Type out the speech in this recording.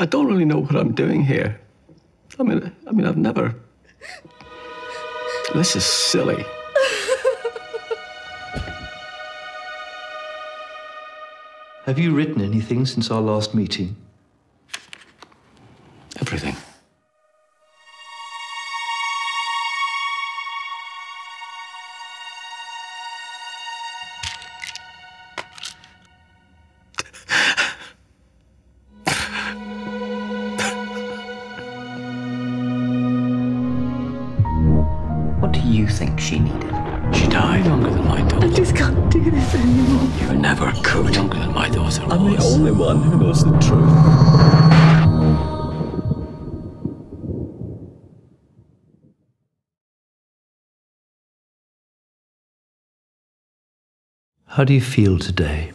I don't really know what I'm doing here. I mean, I mean, I've never. This is silly. Have you written anything since our last meeting? She needed? She died younger than my daughter. I just can't do this anymore. You never could. Younger than my daughter I'm the only one who knows the truth. How do you feel today?